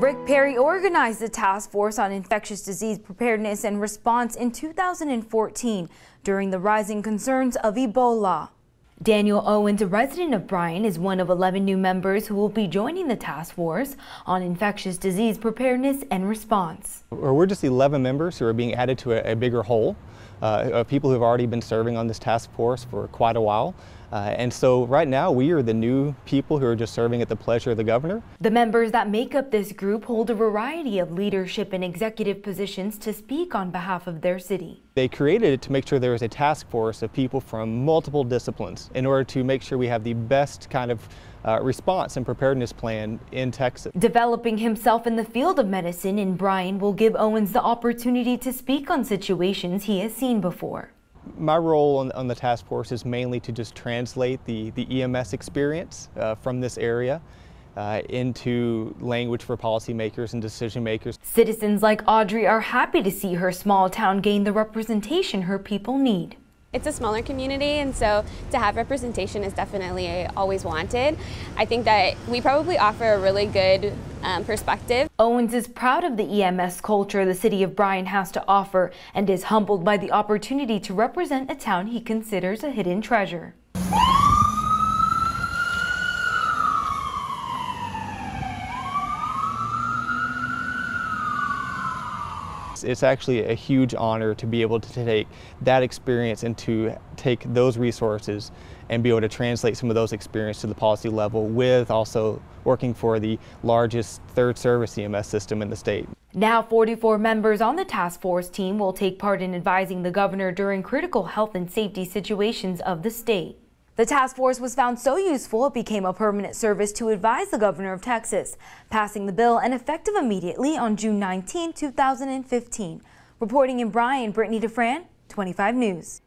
Rick Perry organized the task force on infectious disease preparedness and response in 2014 during the rising concerns of Ebola. Daniel Owens, a resident of Bryan, is one of 11 new members who will be joining the task force on infectious disease preparedness and response. We're just 11 members who are being added to a, a bigger whole uh, of people who have already been serving on this task force for quite a while. Uh, and so right now we are the new people who are just serving at the pleasure of the governor. The members that make up this group hold a variety of leadership and executive positions to speak on behalf of their city. They created it to make sure there is a task force of people from multiple disciplines in order to make sure we have the best kind of uh, response and preparedness plan in Texas. Developing himself in the field of medicine in Bryan will give Owens the opportunity to speak on situations he has seen before my role on, on, the task force is mainly to just translate the, the EMS experience uh, from this area uh, into language for policymakers and decision makers. Citizens like Audrey are happy to see her small town gain the representation her people need. It's a smaller community and so to have representation is definitely always wanted. I think that we probably offer a really good um, perspective. Owens is proud of the EMS culture the city of Bryan has to offer and is humbled by the opportunity to represent a town he considers a hidden treasure. It's, actually a huge honor to be able to take that experience and to take those resources and be able to translate some of those experiences to the policy level with also working for the largest third service EMS system in the state. Now 44 members on the task force team will take part in advising the governor during critical health and safety situations of the state. The task force was found so useful it became a permanent service to advise the governor of Texas, passing the bill and effective immediately on June 19, 2015. Reporting in Bryan, Brittany DeFran, 25 News.